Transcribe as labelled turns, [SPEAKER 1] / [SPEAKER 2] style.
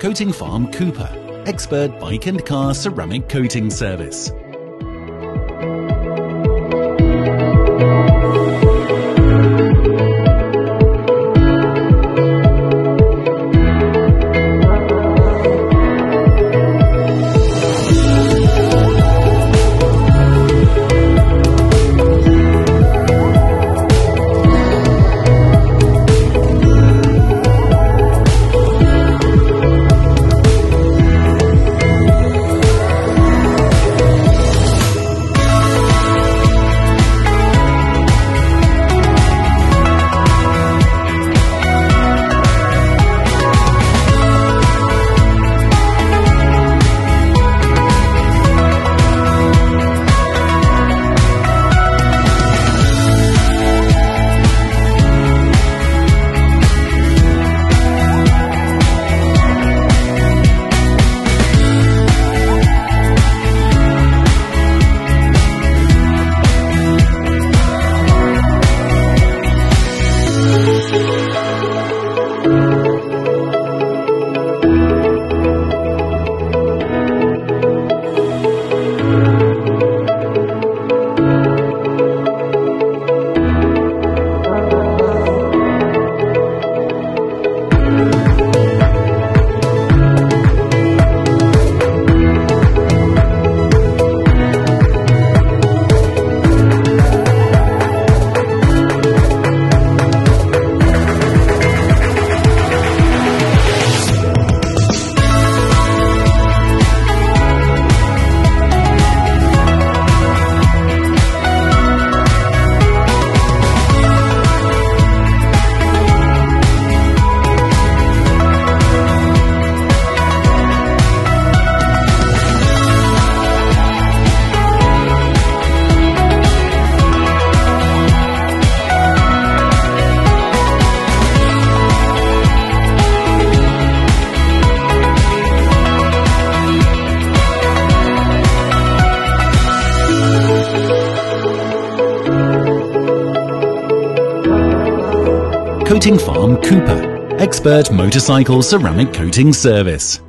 [SPEAKER 1] Coating Farm Cooper, expert bike and car ceramic coating service. Coating Farm Cooper, expert motorcycle ceramic coating service.